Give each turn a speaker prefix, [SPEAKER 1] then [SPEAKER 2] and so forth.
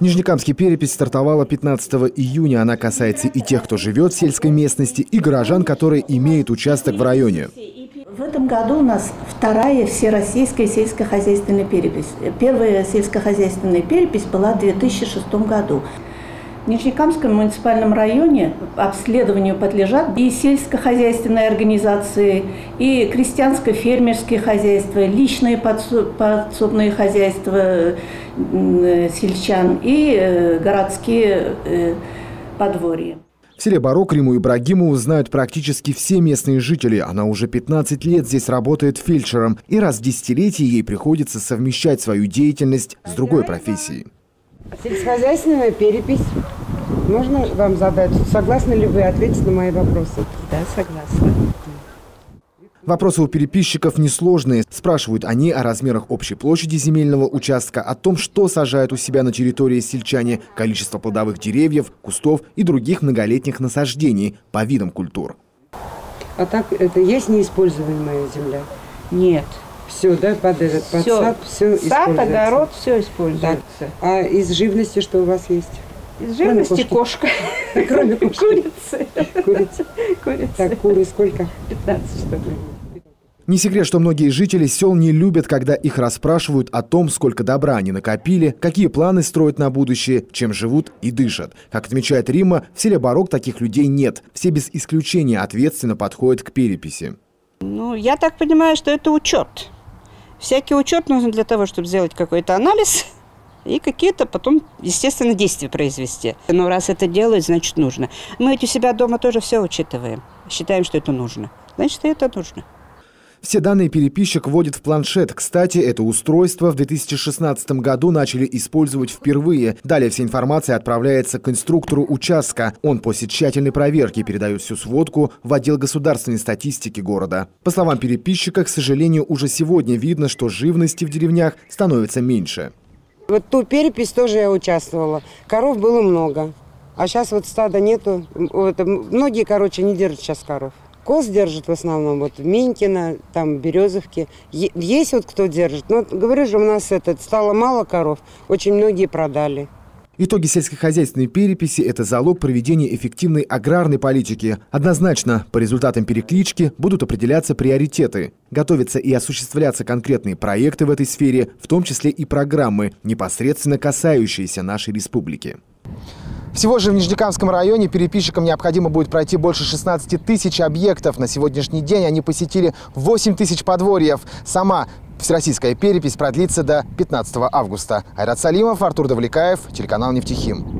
[SPEAKER 1] Нижнекамский перепись стартовала 15 июня. Она касается и тех, кто живет в сельской местности, и горожан, которые имеют участок в районе.
[SPEAKER 2] В этом году у нас вторая всероссийская сельскохозяйственная перепись. Первая сельскохозяйственная перепись была в 2006 году. В Нижнекамском муниципальном районе обследованию подлежат и сельскохозяйственные организации, и крестьянско-фермерские хозяйства, личные подсобные хозяйства сельчан и э, городские э, подворья.
[SPEAKER 1] В селе Барок Риму Ибрагимову знают практически все местные жители. Она уже 15 лет здесь работает фельдшером, и раз в десятилетие ей приходится совмещать свою деятельность с другой профессией.
[SPEAKER 3] Сельскохозяйственная перепись. Можно вам задать? Согласны ли вы ответить на мои вопросы?
[SPEAKER 2] Да, согласна.
[SPEAKER 1] Вопросы у переписчиков несложные. Спрашивают они о размерах общей площади земельного участка, о том, что сажают у себя на территории сельчане, количество плодовых деревьев, кустов и других многолетних насаждений по видам культур.
[SPEAKER 3] А так, это есть неиспользуемая земля?
[SPEAKER 2] Нет.
[SPEAKER 3] Все, да, под этот, под все. сад все
[SPEAKER 2] Сад, огород, все используется.
[SPEAKER 3] Так. А из живности что у вас есть?
[SPEAKER 2] Из живности кошка.
[SPEAKER 3] Кроме кошки.
[SPEAKER 2] Курицы.
[SPEAKER 3] Курицы.
[SPEAKER 2] Курицы.
[SPEAKER 3] Так, куры сколько?
[SPEAKER 2] 15 штук.
[SPEAKER 1] Не секрет, что многие жители сел не любят, когда их расспрашивают о том, сколько добра они накопили, какие планы строят на будущее, чем живут и дышат. Как отмечает Рима, в селе Барок таких людей нет. Все без исключения ответственно подходят к переписи.
[SPEAKER 4] Ну, я так понимаю, что это учет. Всякий учет нужен для того, чтобы сделать какой-то анализ и какие-то потом, естественно, действия произвести. Но раз это делают, значит нужно. Мы ведь у себя дома тоже все учитываем. Считаем, что это нужно. Значит, это нужно.
[SPEAKER 1] Все данные переписчик вводит в планшет. Кстати, это устройство в 2016 году начали использовать впервые. Далее вся информация отправляется к инструктору участка. Он после тщательной проверки передает всю сводку в отдел государственной статистики города. По словам переписчика, к сожалению, уже сегодня видно, что живности в деревнях становится меньше.
[SPEAKER 3] Вот ту перепись тоже я участвовала. Коров было много. А сейчас вот стада нету. Вот, многие, короче, не держат сейчас коров. Коз держит в основном, вот Минькина, там Березовки. Есть вот кто держит. Но говорю же, у нас этот, стало мало коров, очень многие продали.
[SPEAKER 1] Итоги сельскохозяйственной переписи – это залог проведения эффективной аграрной политики. Однозначно, по результатам переклички будут определяться приоритеты. Готовятся и осуществляться конкретные проекты в этой сфере, в том числе и программы, непосредственно касающиеся нашей республики. Всего же в Нижнекамском районе переписчикам необходимо будет пройти больше 16 тысяч объектов. На сегодняшний день они посетили 8 тысяч подворьев. Сама всероссийская перепись продлится до 15 августа. Айрат Салимов, Артур Давлекаев, телеканал «Нефтехим».